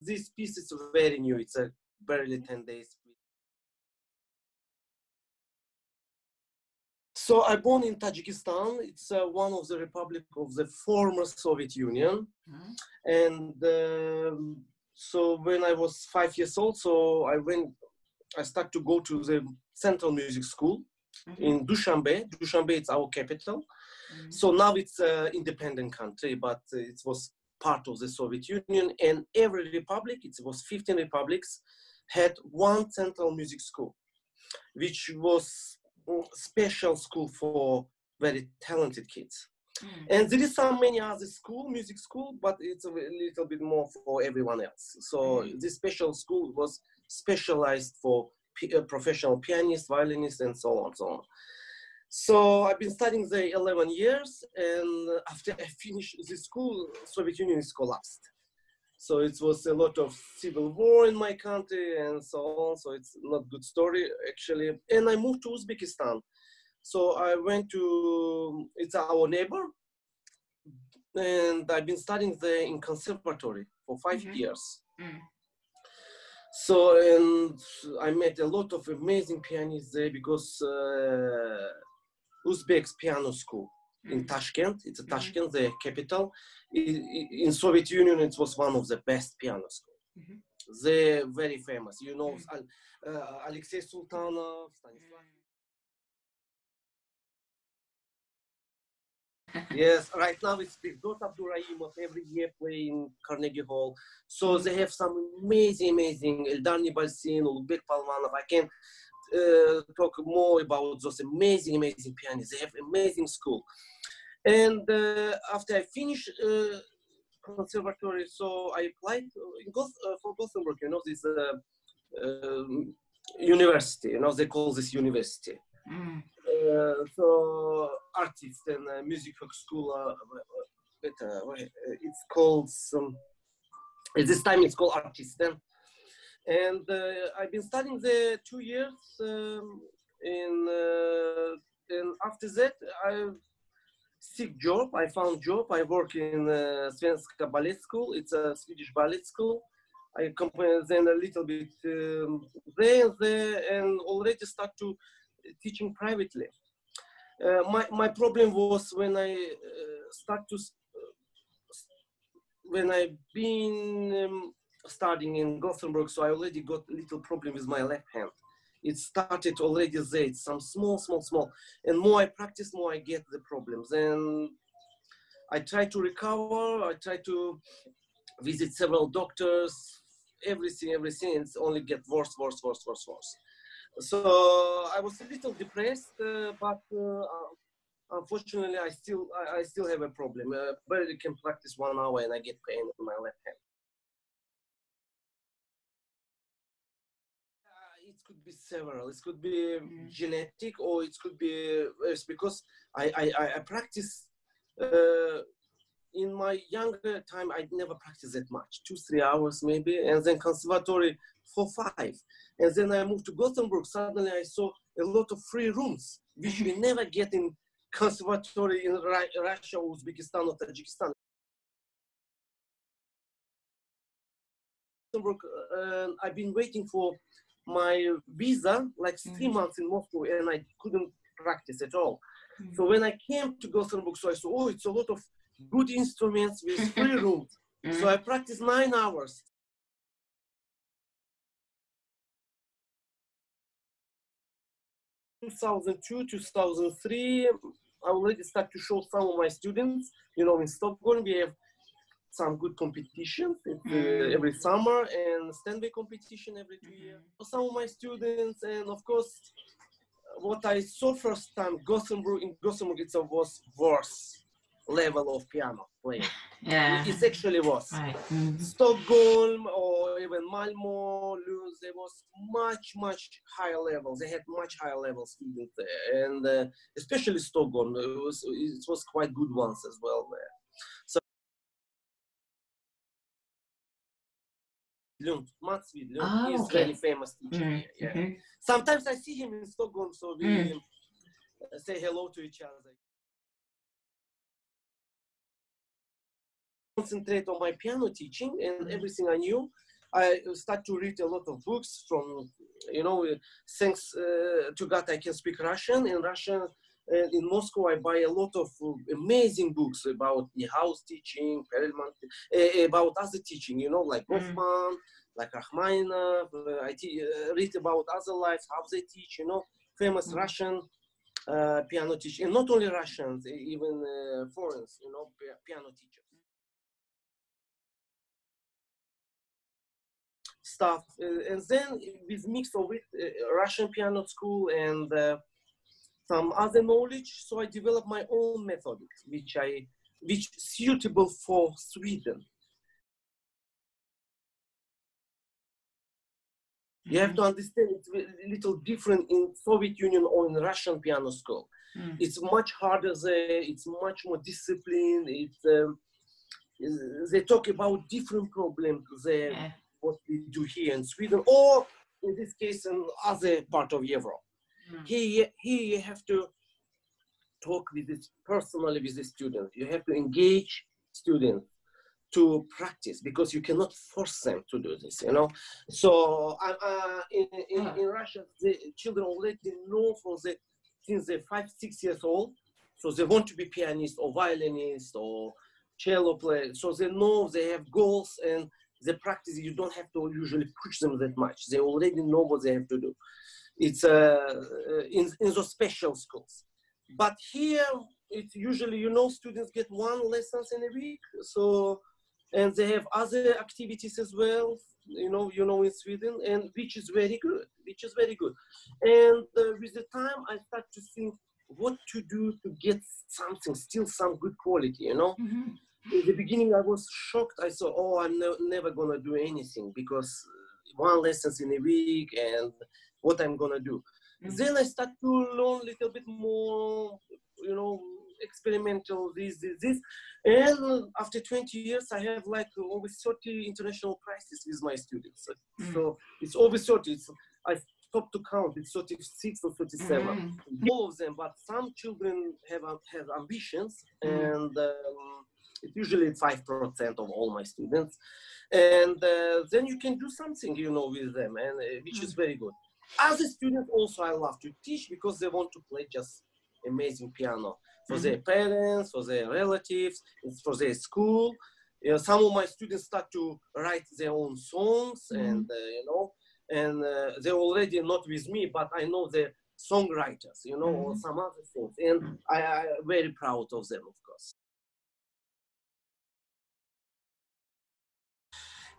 this piece is very new. It's a barely 10 days. So I born in Tajikistan. It's uh, one of the republic of the former Soviet Union. Mhm. And um, so when I was five years old, so I went, I started to go to the Central Music School Mhm. in Dushanbe. Dushanbe is our capital. Mhm. So now it's an independent country, but it was part of the Soviet Union. And every republic, it was 15 republics, had one central music school, which was mm, special school for very talented kids. Mm. And there is some many other school, music school, but it's a little bit more for everyone else. So Mhm. this special school was specialized for uh, professional pianists, violinists, and so on, so on. So I've been studying there 11 years, and after I finished the school, Soviet Union is collapsed. So it was a lot of civil war in my country and so on. So it's not good story actually. And I moved to Uzbekistan. So I went to it's our neighbor, and I've been studying there in conservatory for 5 Mhm. years. Mm. So and I met a lot of amazing pianists there because uh, Uzbek's piano school in Mm. Tashkent. It's a Mhm. Tashkent, the capital. In Soviet Union, it was one of the best piano schools. Mhm. They're very famous. You know, Mm. Al- uh, Alexei Sultanov, Stanislav. Yes, right now it's Firdot Abduraimov every year playing Carnegie Hall. So they have some amazing, amazing Eldar Nebolsin, Ulugbek Palvanov. I can uh, talk more about those amazing, amazing pianists. They have amazing school. And uh, after I finished uh, conservatory, so I applied in Goth, uh, for Gothenburg. You know this uh, um, university. You know they call this university Mm. uh, so artist and uh, music school. Uh, it, it's called some. At this time, it's called artisten, and uh, I've been studying there two years. Um, in uh, and after that, I seek job. I found job. I work in uh, Svenska Ballet School. It's a Swedish ballet school. I accompany then a little bit um, there and there, and already start to teaching privately. Uh, my, my problem was when I uh, start to, uh, when I've been um, studying in Gothenburg, so I already got a little problem with my left hand. It started already there, it's some small, small, small. And more I practice, more I get the problems. And I try to recover, I try to visit several doctors, everything, everything, it's only get worse, worse, worse, worse, worse so I was a little depressed, uh, but uh, uh, unfortunately, I still I, I still have a problem. Uh, barely can practice one hour, and I get pain in my left hand. Be several. It could be Mm. genetic, or it could be uh, it's because I I, I- practice. Uh, in my younger time, I never practiced that much, two, three hours maybe, and then conservatory for five. And then I moved to Gothenburg. Suddenly I saw a lot of free rooms, which we never get in conservatory in Ru- Russia, Uzbekistan, or Tajikistan. Gothenburg, uh, I've been waiting for my visa like three Mhm. months in Moscow, and I couldn't practice at all. Mm. So when I came to Gothenburg, so I saw, oh, it's a lot of good instruments with free rooms. Mm. So I practiced nine hours. Two thousand two, two thousand three. I already start to show some of my students. You know, in Stockholm we have some good competitions uh, Mm. every summer and Steinway competition every 2 years. Mhm. Some of my students, and of course, what I saw first time Gothenburg in Gothenburg it was worse level of piano playing. Yeah. It actually was. Right. Mm. Stockholm or even Malmo, Lund, there was much, much higher levels. They had much higher level students there, and uh, especially Stockholm, it was it was quite good ones as well there. So Lund, Mats Widlund, Ah, he's okay. very famous teacher Mm. here. Yeah. Mhm. Sometimes I see him in Stockholm, so we Mm. uh, say hello to each other. Concentrate on my piano teaching and Mm. everything I knew. I start to read a lot of books from, you know, thanks uh, to God, I can speak Russian. In Russian, uh, in Moscow, I buy a lot of amazing books about the house teaching, uh, about other teaching, you know, like mm. Goffman, like Rachmaninoff. Uh, I uh, read about other lives, how they teach, you know, famous mm. Russian uh, piano teachers, and not only Russians, even uh, foreigners, you know, piano teachers. Stuff, uh, and then with mix of it, uh, Russian piano school and uh, some other knowledge, so I developed my own method, which I which suitable for Sweden. You have to understand it's a little different in Soviet Union or in Russian piano school. Mm. It's much harder there. It's much more disciplined. It's um, they talk about different problems there. Yeah. What we do here in Sweden, or in this case, in other part of Europe. Mm. Here, here you have to talk with this personally with the students. You have to engage students to practice because you cannot force them to do this, you know. So uh, uh, in, in, in, Russia, the children already know from the since they're five, six years old, so they want to be pianist or violinist or cello player. So they know they have goals and they practice. You don't have to usually push them that much. They already know what they have to do. It's uh, in, in those special schools. But here, it's usually, you know, students get one lessons in a week. So and they have other activities as well you know you know in sweden and which is very good which is very good and uh, with the time i start to think what to do to get something still some good quality you know mm-hmm. in the beginning i was shocked i thought oh i'm no, never gonna do anything because one lessons in a week and what i'm gonna do mm-hmm. then i start to learn a little bit more you know experimental this, this, this. And after 20 years, I have like over 30 international prizes with my students. So, mm. so it's over 30. It's, I stopped to count. It's 36 or 37. Mm. All of them, but some children have have ambitions, mm. and um, it's usually five percent of all my students. And uh, then you can do something, you know, with them, and uh, which is mm. very good. As a student, also I love to teach because they want to play just amazing piano for mm-hmm. their parents, for their relatives, for their school. You know, some of my students start to write their own songs, mm-hmm. and uh, you know, and uh, they're already not with me, but I know they're songwriters, you know, mm-hmm. or some other things, and. I, I am very proud of them, of course.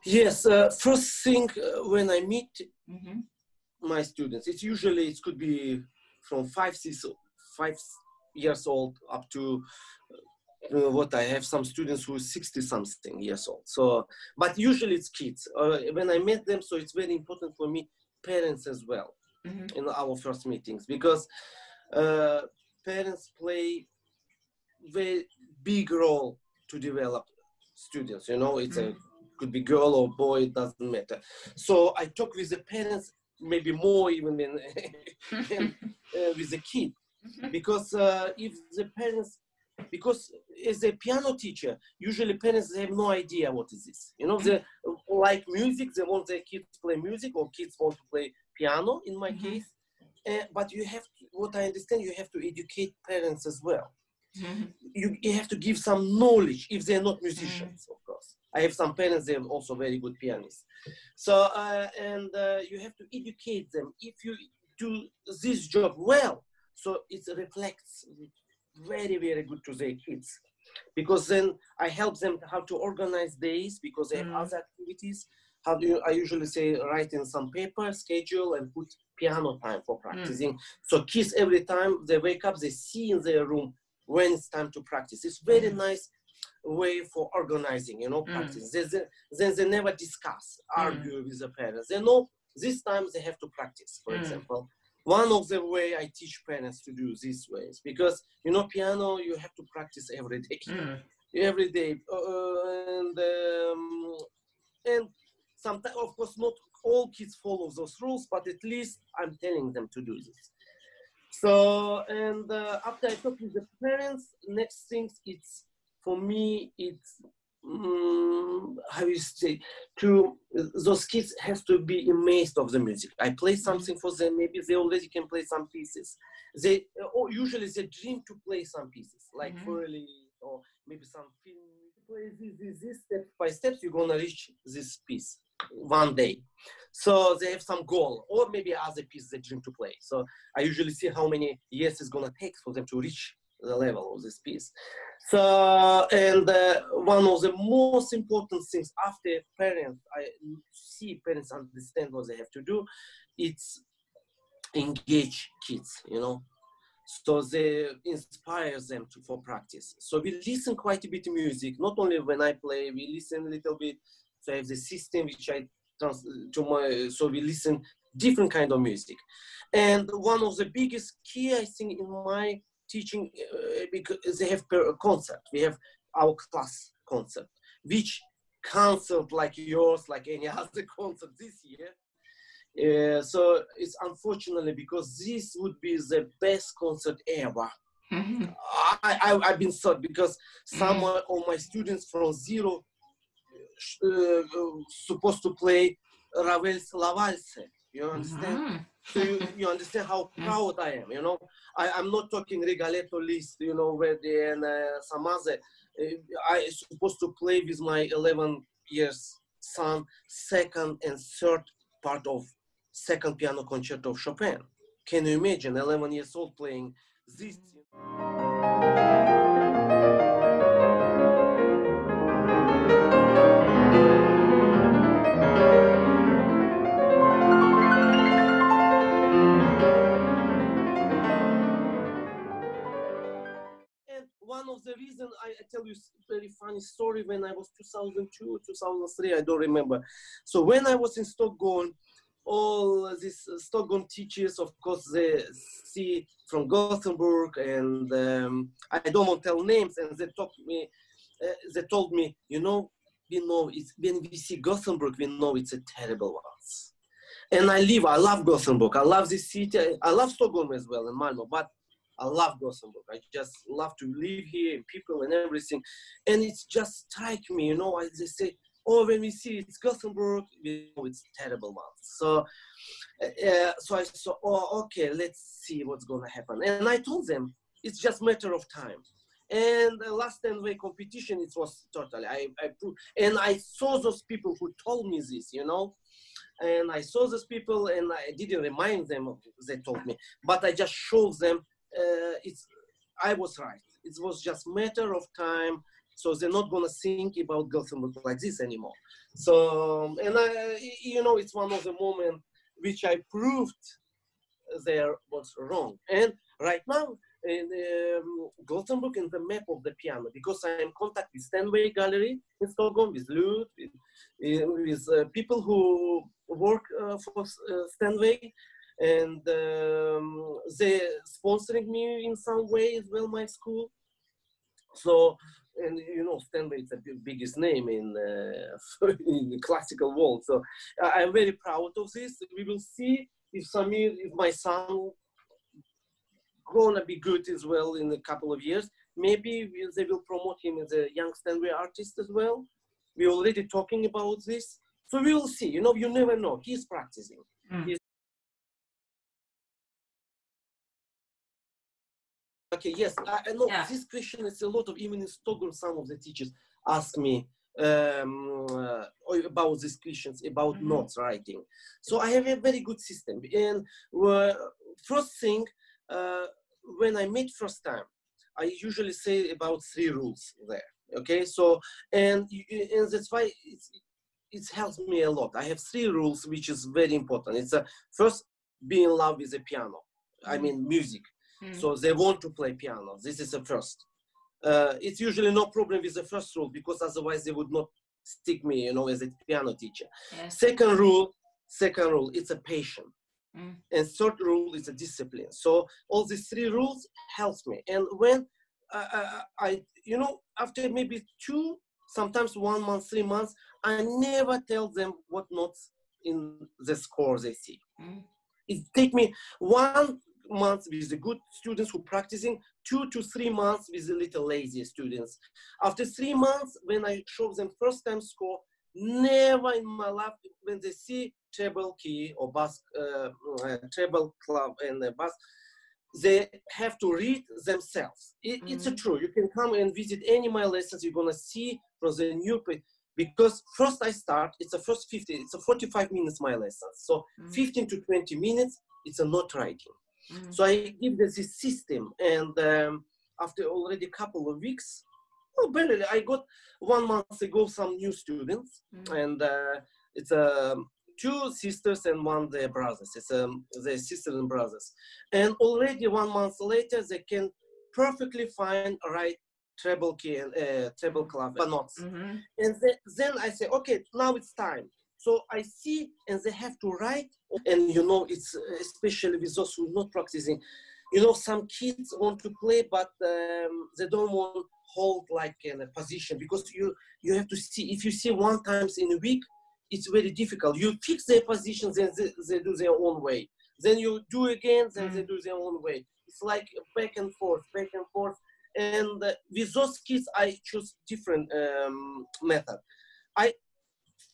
Yes, uh, first thing uh, when I meet mm-hmm. My students, it's usually it could be from five, six, five, years old up to uh, what I have some students who 60 something years old. So, but usually it's kids. Uh, when I met them, so it's very important for me, parents as well, mm-hmm. in our first meetings because uh, parents play very big role to develop students. You know, it's mm-hmm. a could be girl or boy, it doesn't matter. So I talk with the parents maybe more even than, than uh, with the kid Mm-hmm. because uh, if the parents because as a piano teacher usually parents have no idea what is this you know they like music they want their kids to play music or kids want to play piano in my mm-hmm. case uh, but you have to, what i understand you have to educate parents as well mm-hmm. you, you have to give some knowledge if they're not musicians mm-hmm. I have some parents they're also very good pianists so uh, and uh, you have to educate them if you do this job well so it reflects very, very good to their kids. Because then I help them how to organize days because they have mm. other activities. How do you, I usually say write in some paper, schedule, and put piano time for practicing. Mm. So kids every time they wake up, they see in their room when it's time to practice. It's very mm. nice way for organizing, you know, mm. practice. Mm. Then they never discuss, argue with the parents. They know this time they have to practice, for example one of the way I teach parents to do this ways because you know piano you have to practice every day, mm. every day, uh, and um, and sometimes of course not all kids follow those rules, but at least I'm telling them to do this. So and uh, after I talk with the parents, next things it's for me it's um, how you say to those kids has to be amazed of the music. I play something for them maybe they already can play some pieces. They or usually they dream to play some pieces like. Für Elise or maybe some film. Play this, this, this step by steps you're gonna reach this piece one day. So they have some goal or maybe other piece they dream to play. So i usually see how many years it's gonna take for them to reach the level of this piece so, and uh, one of the most important things after parents, I see parents understand what they have to do, it's engage kids, you know. So they inspire them to, for practice. So we listen quite a bit to music, not only when I play, we listen a little bit. So I have the system which I trans to my, so we listen different kind of music. And one of the biggest key, I think, in my teaching uh, because they have a concept. We have our class concept, which concert like yours, like any other concert this year. Uh, so it's unfortunately because this would be the best concert ever. Mhm. I, I I've been sad because some Mm. of my students from zero uh, supposed to play Ravel's La Valse. You understand? Mhm. So you, you understand how proud I am, you know. I, I'm not talking Rigoletto Liszt, you know, where the and uh, some other. Uh, I supposed to play with my 11 years son second and third part of second piano concerto of Chopin. Can you imagine 11 years old playing this? One of the reasons I, I tell you very funny story when I was 2002, 2003, I don't remember. So when I was in Stockholm, all these uh, Stockholm teachers, of course, they see from Gothenburg, and um, I don't want to tell names, and they talked me, uh, they told me, you know, we know it's when we see Gothenburg, we know it's a terrible one. And I live, I love Gothenburg, I love this city, I, I love Stockholm as well, and Malmo, but I love Gothenburg. I just love to live here, and people and everything. And it's just strike me, you know, I just say, oh, when we see it's Gothenburg, we know it's terrible one. So, uh, so I saw, oh, okay, let's see what's gonna happen. And I told them it's just matter of time. And the last Steinway competition, it was totally, I, I and I saw those people who told me this, you know, and I saw those people and I didn't remind them, they told me, but I just showed them uh, it's I was right. It was just matter of time. So they're not gonna think about Gothenburg like this anymore. So and I, you know, it's one of the moments which I proved there was wrong. And right now in um, Gothenburg in the map of the piano because I am in contact with Steinway Gallery in Stockholm with Lud, with, uh, with uh, people who work uh, for uh, Steinway and um, they sponsoring me in some way as well my school. So and you know Steinway is the biggest name in uh, in the classical world. So i'm very proud of this. We will see if samir if my son gonna be good as well in a couple of years. Maybe they will promote him as a young Steinway artist as well. We're already talking about this. So we will see. You know you never know. He's practicing. Mm. Okay, yes, I, I know Yeah. this question is a lot of even in Stockholm. Some of the teachers ask me um, uh, about these questions about Mhm. notes writing. So I have a very good system. And uh, first thing, uh, when I meet first time, I usually say about three rules there. Okay, so and and that's why it's it helps me a lot. I have three rules, which is very important. It's a first, be in love with the piano. I Mhm. mean music. Mm. So they want to play piano. This is the first. Uh, it's usually no problem with the first rule because otherwise they would not stick me, you know, as a piano teacher. Yes. Second rule, second rule, it's a patient. Mm. And third rule is a discipline. So all these three rules helps me. And when uh, uh, I, you know, after maybe two, sometimes one month, three months, I never tell them what notes in the score they see Mm. it take me one month with the good students who practicing two to three months with the little lazy students. After three months, when I show them first time score, never in my life when they see treble key or bass uh, uh, treble club and the bass they have to read themselves it, mm-hmm. it's a true you can come and visit any of my lessons you're gonna see from the new because first i start it's a first 50 it's a 45 minutes my lessons so mm-hmm. 15 to 20 minutes it's a not writing mm-hmm. so i give them this system and um, after already a couple of weeks well, barely. I got one month ago some new students, mm-hmm. and uh, it's a um, two sisters and one their brothers. It's um, their sisters and brothers, and already one month later they can perfectly find right treble key and uh, treble clave notes. Mm-hmm. And then, then I say, okay, now it's time. So I see, and they have to write, and you know, it's especially with those who are not practicing. You know, some kids want to play, but um, they don't want to hold like in a position because you you have to see if you see one times in a week it's very difficult. You fix their positions and they, they do their own way. Then you do again then mm. they do their own way. It's like back and forth back and forth. And uh, with those kids i choose different um, method. I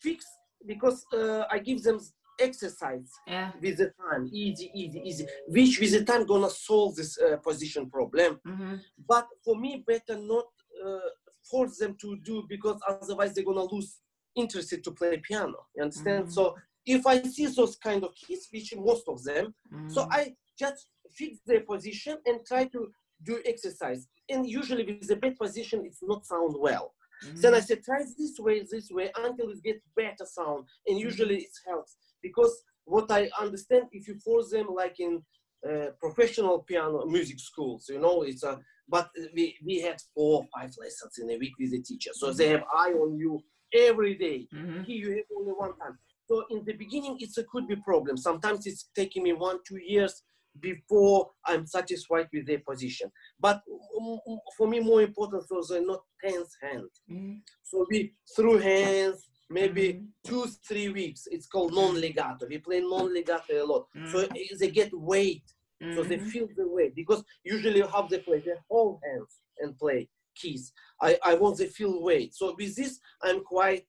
fix because uh, i give them exercise yeah. with the time easy easy easy which with the time gonna solve this uh, position problem mm-hmm. but for me better not uh, force them to do because otherwise they're gonna lose interest to play piano you understand mm-hmm. so if i see those kind of kids which most of them mm-hmm. so i just fix their position and try to do exercise and usually with the bad position it's not sound well mm-hmm. then i said try this way this way until it gets better sound and usually it helps because what I understand, if you force them like in uh, professional piano music schools, you know, it's a, but we, we had four or five lessons in a week with the teacher. So they have eye on you every day. Mm-hmm. Here you have only one time. So in the beginning, it's a could be problem. Sometimes it's taking me one, two years before I'm satisfied with their position. But um, for me, more important was not tense hand. Mm-hmm. So we threw hands, maybe mm-hmm. two three weeks it's called non-legato we play non-legato a lot mm-hmm. so they get weight mm-hmm. so they mm-hmm. feel the weight because usually how they play they hold hands and play keys i i want they feel weight so with this i'm quite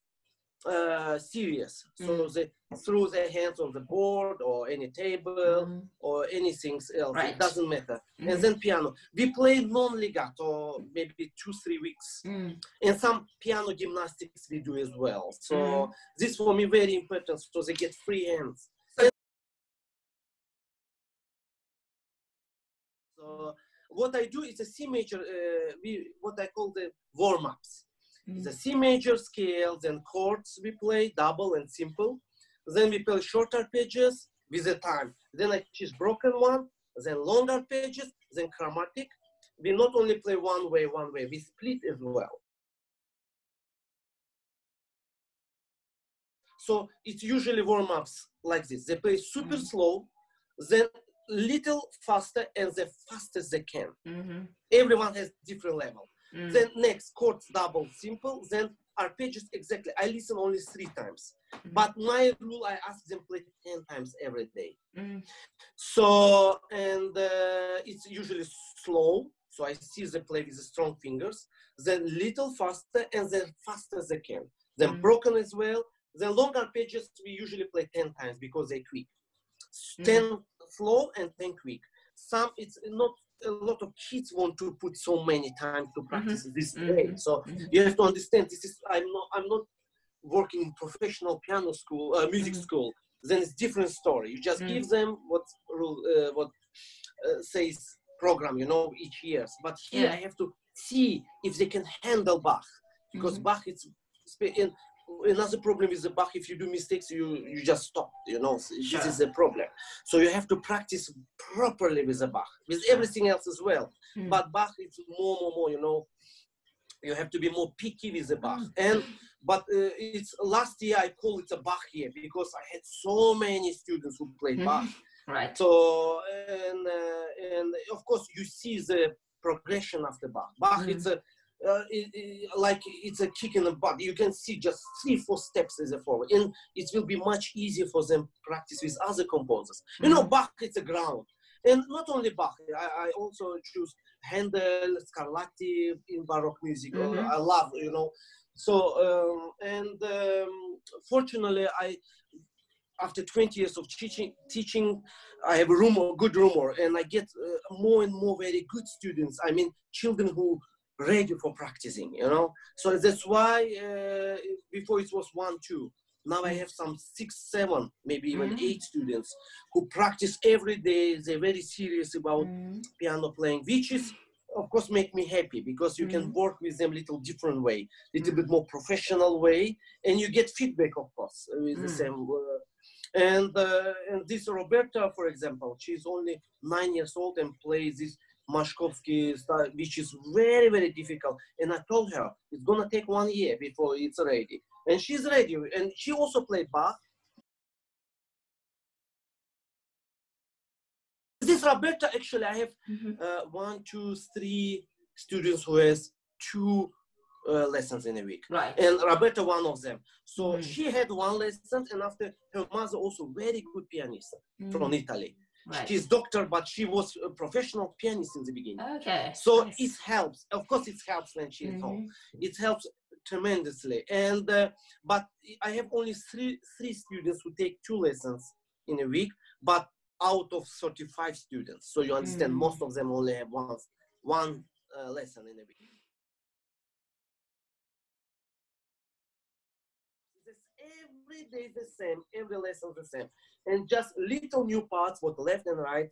uh, serious. So mm. they throw their hands on the board or any table mm. or anything else. Right. It doesn't matter. Mm. And then piano. We play non-legato maybe two, three weeks. Mm. And some piano gymnastics we do as well. So mm. this for me very important. So they get free hands. So what I do is a C major, uh, we, what I call the warm-ups. Mm. The C major scales and chords we play, double and simple. Then we play shorter pages with the time. Then I choose broken one, then longer pages, then chromatic. We not only play one way, one way, we split as well. So it's usually warm-ups like this. They play super mm slow, then little faster and the fastest they can. Mm-hmm. Everyone has different level. Mm. Then next chords double simple. Then arpeggios exactly. I listen only three times, mm. but my rule I ask them play ten times every day. Mm. So and uh, it's usually slow. So I see them play with the strong fingers. Then little faster and then fast as they can. Then mm. broken as well. Then long arpeggios we usually play ten times because they quick. Mm. Ten slow and ten quick. Some it's not a lot of kids want to put so many time to mm-hmm. practice mm-hmm. this way. Mm-hmm. So mm-hmm. you have to understand this is I'm not I'm not working in professional piano school, uh, music mm-hmm. school. Then it's different story. You just give mm. them what uh, what uh, says program, you know, each year. But here yeah. I have to see if they can handle Bach because mm-hmm. Bach it's in another problem is the Bach. If you do mistakes, you you just stop. You know, sure. this is a problem. So you have to practice properly with the Bach, with everything else as well. Mm. But Bach is more, more, more. You know, you have to be more picky with the Bach. Mm. And but uh, it's last year I call it a Bach year because I had so many students who played mm. Bach. Right. So and uh, and of course you see the progression of the Bach. Bach mm. it's a uh, it, it, like it's a kick in the butt. You can see just three, four steps as a forward, and it will be much easier for them practice with other composers. Mm-hmm. You know, mm-hmm. Bach it's a ground, and not only Bach. I, I also choose Handel, Scarlatti in Baroque music. Mhm. I love, you know. So um, and um, fortunately, I after 20 years of teaching, teaching, I have a rumor, good rumor, and I get uh, more and more very good students. I mean, children who ready for practicing, you know. So that's why uh, before it was one, two. Now I have some six, seven, maybe even Mhm. eight students who practice every day. They're very serious about Mhm. piano playing, which is of course make me happy because you can Mhm. work with them a little different way, a little bit more professional way, and you get feedback, of course, with the Mm. same. Uh, and uh, and this Roberta, for example, she's only nine years old and plays this Moszkowski style, which is very very difficult. And I told her it's gonna take one year before it's ready, and she's ready. And she also played Bach. This Roberta, actually, I have Mhm. uh, one, two, three students who has two uh, lessons in a week. Right. And Roberta, one of them. So Mhm. she had one lesson, and after her mother also very good pianist from Mhm. Italy. Right. She's doctor, but she was a professional pianist in the beginning. Okay. So nice. it helps. Of course, it helps when she's home. Mhm. It helps tremendously. And uh, but I have only three three students who take two lessons in a week, but out of 35 students. So you understand, Mm. most of them only have one one uh, lesson in a week. Every day the same, every lesson the same, and just little new parts, what left and right.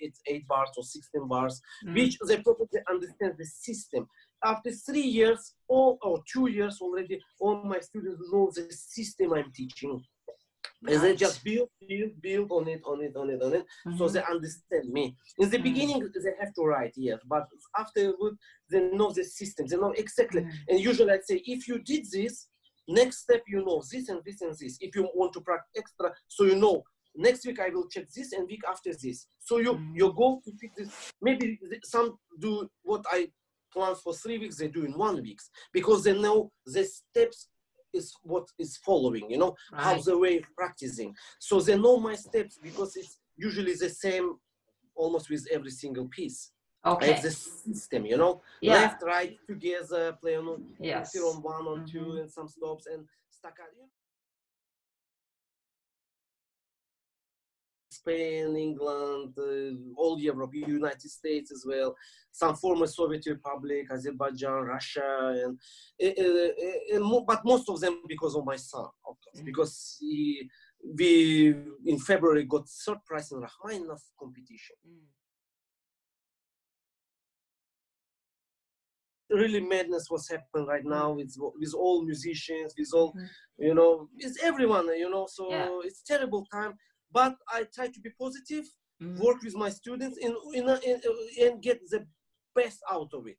It's eight bars or 16 bars Mm. which they probably understand the system. After three years, all or two years already, all my students know the system I'm teaching. And they just build, build, build on it, on it, on it, on it. So Mhm. they understand me. In the Mm. beginning, they have to write, yes, but afterward, they know the system. They know exactly. Mm. And usually, I'd say, if you did this, next step, you know this and this and this. If you want to practice extra, so you know next week I will check this and week after this. So you Mhm. your goal to pick this. Maybe some do what I plan for three weeks, they do in one week because they know the steps is what is following. You know Right. how's the way of practicing. So they know my steps because it's usually the same almost with every single piece. I Okay. have the system, you know, Yeah. left, right, together, play on Yes. still on one, on two, Mhm. and some stops and staccato. Spain, England, uh, all Europe, United States as well, some former Soviet Republic, Azerbaijan, Russia, and, uh, uh, and but most of them because of my son, of course, Mhm. because he, we in February got third prize in Rachmaninoff competition. Mm. Really madness was happening right now with with all musicians, with all Mhm. you know, it's everyone, you know, so Yeah. it's terrible time. But I try to be positive, Mhm. work with my students, and in, in, and get the best out of it.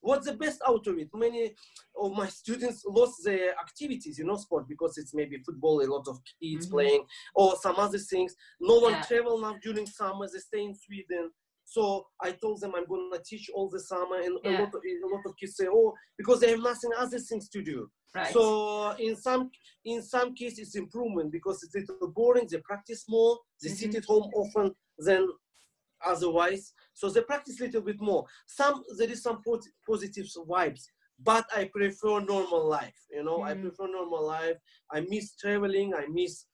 What's the best out of it? Many of my students lost their activities, you know, sport because it's maybe football, a lot of kids Mhm. playing, or some other things. No one Yeah. travel now during summer. They stay in Sweden. So I told them I'm going to teach all the summer, and a lot of a lot of kids say, "Oh, because they have nothing other things to do." Right. So in some in some cases it's improvement because it's a little boring. They practice more. They sit Mhm. at home often than otherwise. So they practice a little bit more. Some there is some posi- positive vibes, but I prefer normal life. You know, I Mhm. prefer normal life. I miss traveling. I miss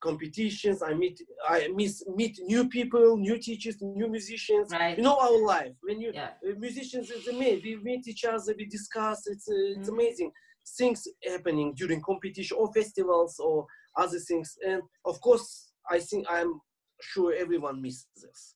competitions. I meet I miss meet new people, new teachers, new musicians. right. You know our life when you yeah. uh, musicians is amazing. We meet each other, we discuss. It's uh, it's Mhm. amazing things happening during competition or festivals or other things. And of course, I think I'm sure everyone misses this.